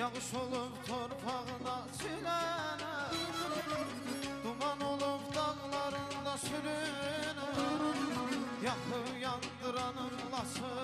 Yağış olub torpağına sülənə Duman olub dağlarında sülünə Yaxı yandıranın lası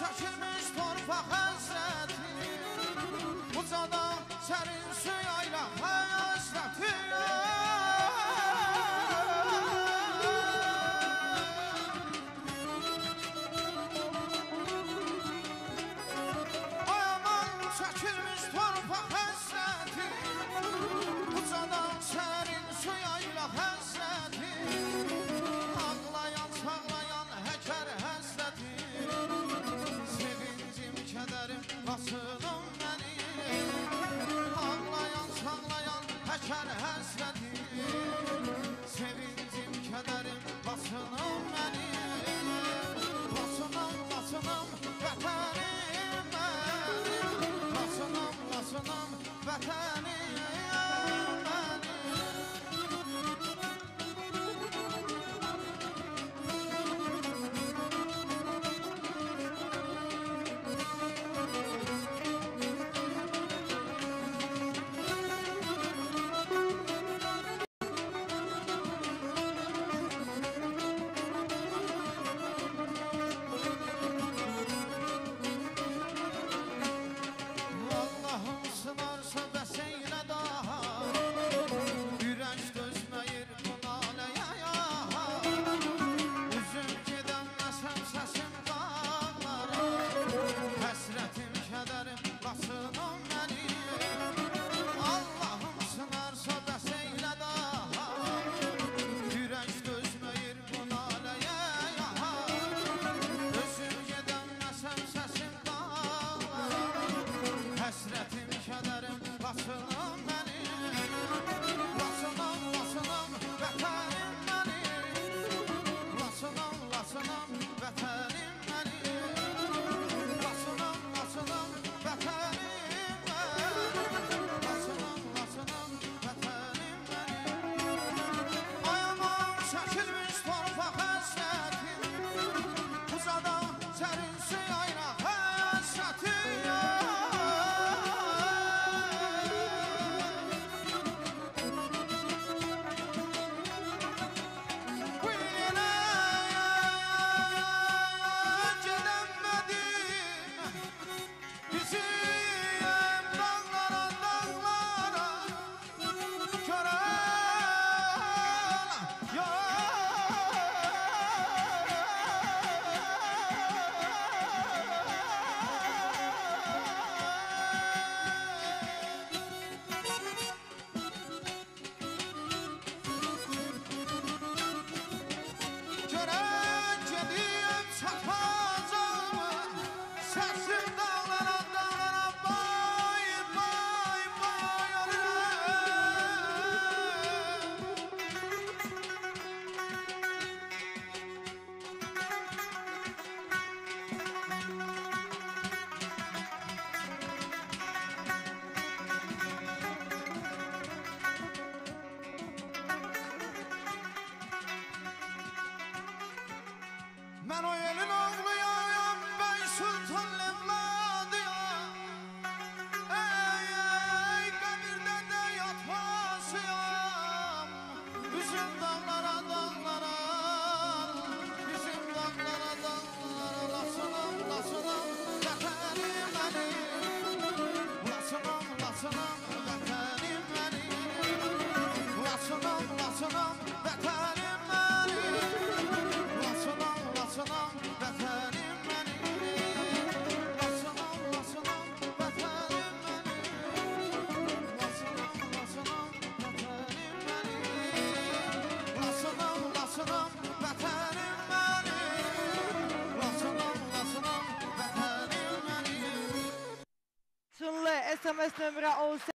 çəkilmiş torpaq həzrəti Ucadan sərin Mano y el Summer Nummer 06.